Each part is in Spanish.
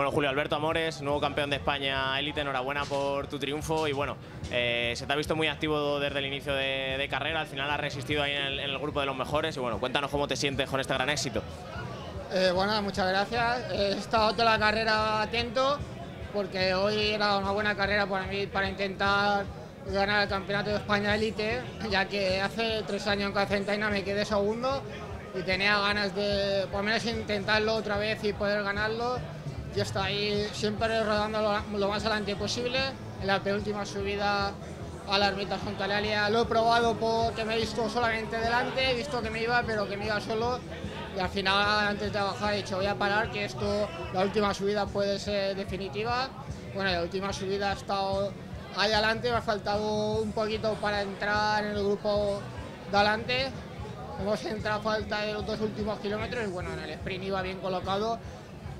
Bueno, Julio Alberto Amores, nuevo campeón de España élite, enhorabuena por tu triunfo y bueno, eh, se te ha visto muy activo desde el inicio de, carrera, al final has resistido ahí en el, grupo de los mejores y bueno, cuéntanos cómo te sientes con este gran éxito. Eh, bueno, muchas gracias. He estado toda la carrera atento porque hoy era una buena carrera para mí para intentar ganar el Campeonato de España Elite, ya que hace tres años en Cacentaina me quedé segundo y tenía ganas de por menos intentarlo otra vez y poder ganarlo y está ahí siempre rodando lo, más adelante posible. En la penúltima subida a la ermita Fontalalia lo he probado porque me he visto solamente delante, he visto que me iba, pero que me iba solo. Y al final, antes de bajar, he dicho voy a parar, que esto, la última subida puede ser definitiva. Bueno, la última subida ha estado ahí adelante, me ha faltado un poquito para entrar en el grupo de adelante. Hemos entrado a falta de los dos últimos kilómetros y bueno, en el sprint iba bien colocado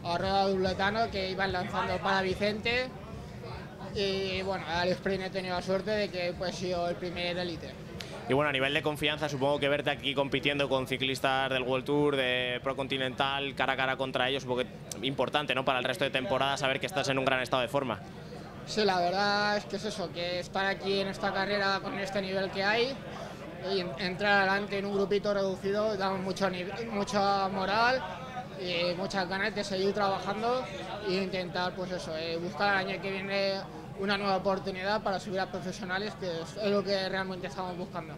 a Rueda Dubletano que iban lanzando para Vicente y bueno, al sprint he tenido la suerte de que pues, he sido el primer élite. Y bueno, a nivel de confianza, supongo que verte aquí compitiendo con ciclistas del World Tour, de Pro Continental, cara a cara contra ellos, supongo que importante, ¿no? Para el resto de temporada saber que estás en un gran estado de forma. Sí, la verdad es que es eso, que estar aquí en esta carrera con este nivel que hay y entrar adelante en un grupito reducido da mucho, mucha moral y muchas ganas de seguir trabajando e intentar pues eso, eh, buscar el año que viene una nueva oportunidad para subir a profesionales, que es lo que realmente estamos buscando.